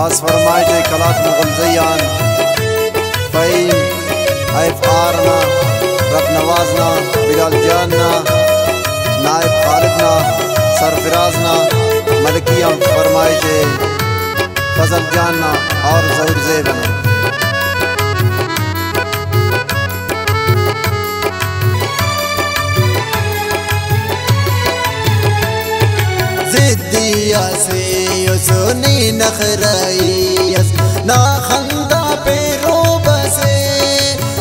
خاص فرمائی جائے کلات زیان فائم ایف آرنا رب نوازنا بلال جاننا نائب خالقنا سرفرازنا ملکیاں فرمائی جائے فضل جاننا اور زہر زیبنا زدیہ سے سونی نخراییس نا خندا پی رو بسے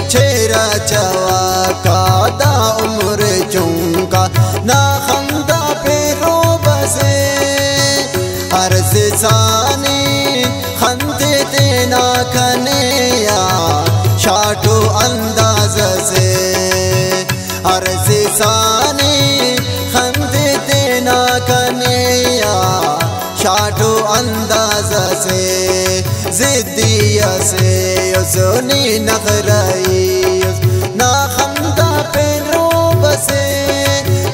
چیرا چوا کا دا عمر چونکا نا خندا پی رو بسے عرض سانی خندے دینا کھنے یا شاٹو اندر یاسې زونی نغرای نا خندا پرو بسې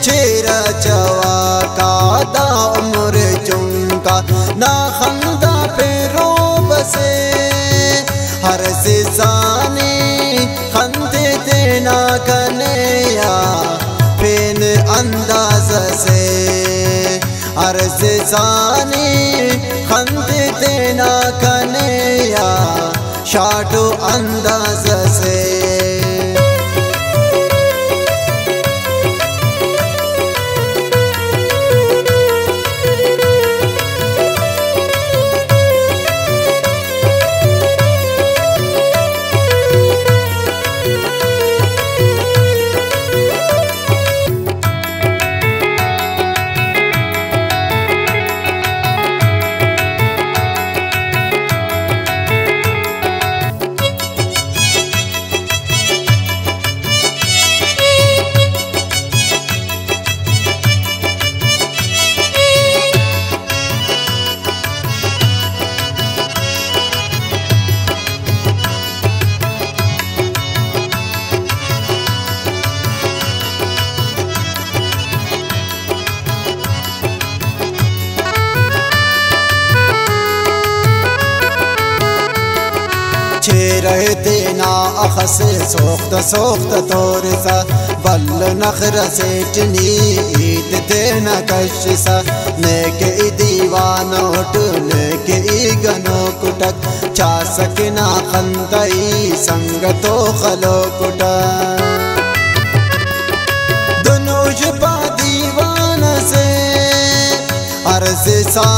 چیرا چوا کا دا عمر چونکا نا خندا پرو بسې هر سي زاني خندې دینا کنیا پین انداز سے عرض زانی خند دینا کنیا شاٹو انداز रहते ना अख से सोख्त सोख्त तोर सा बल नखर से ईद ते कश सा नेके दीवानोट नेके ई गनो कुटक चा सकना खंतई संग तो खलो कुटक दोनों दीवान से अर्ज सा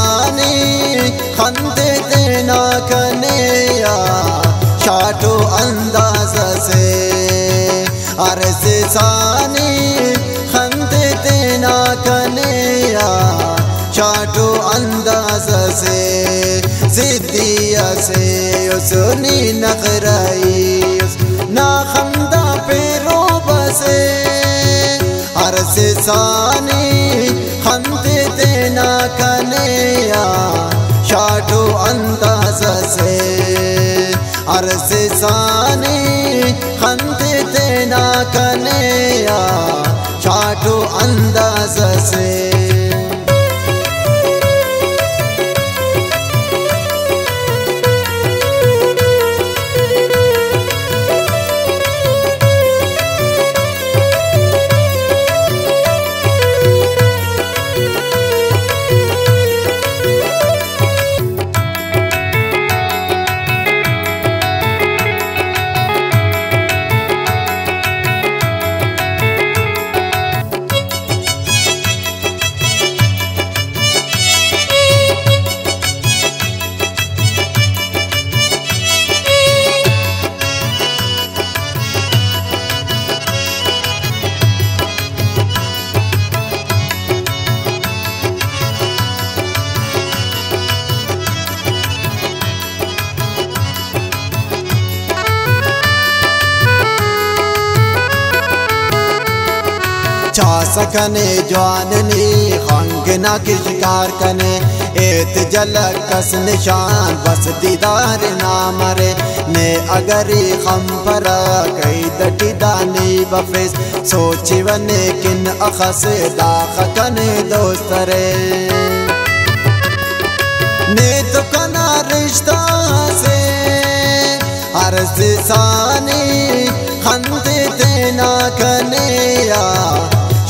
اندازه سي زديا سي وسني نقرايس نا خندا پیرو بسي هر سي ساني خند دینا کنیا شاٹو اندازه سي هر سي ساني خند دینا کنیا شاٹو اندازه سي چا اچھا سکنے جواننی خنگ نہ کی شکار کنے ایت جلک کس نشان بس دیدار نہ مرے نے اگری خم پر کئی دٹی دانی بفیس سوچی ونے کن اخس داخ کنے دوست رے نے تو کنا رشتہ سے عرض ثانی خند دینا کنے یا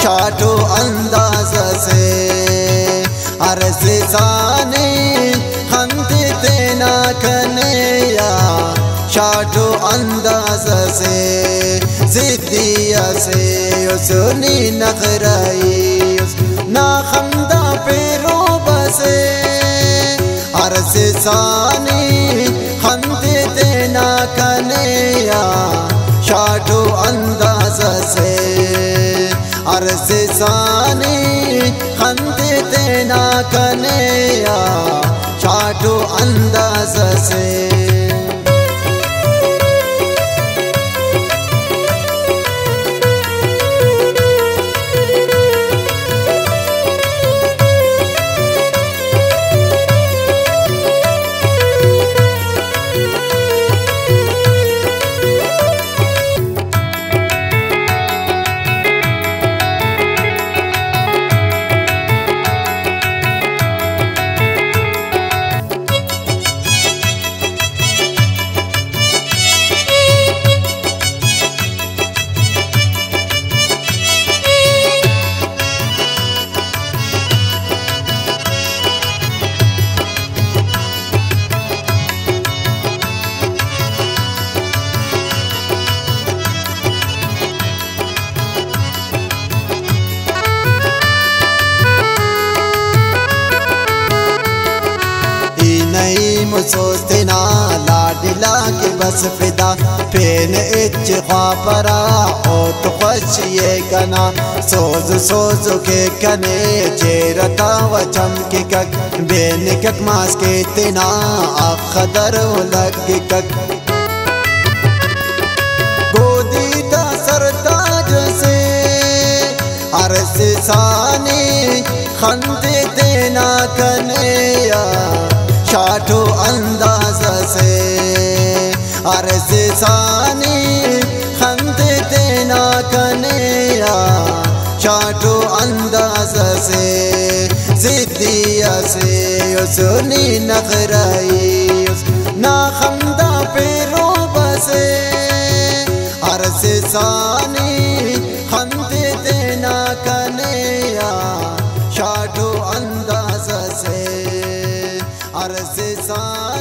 چھاٹو انداز سے عرض زانی خند تینا کنے یا چھاٹو انداز سے زدی سے سنی نخرائی نا خندہ پیرو بسے عرض زانی خند से सने हंते ते ना कने या चाटो से سوستنا لاڈلا کی بس فدا پین اچ خواہ پرا او تو خوش یہ کنا سوز سوز کے کنے چیرتا و چمکی کک بین کک ماس کے تنا آخ خدر لگ کک ارس سانی خند دینا کنے یا छाठो अंदाज से अर्ज सानी खंत देना कन्या छाठो अंदाज से जिद्दिया से सुनी नखराई ना खंदा पेरो बसे अर्ज सानी अरसे सा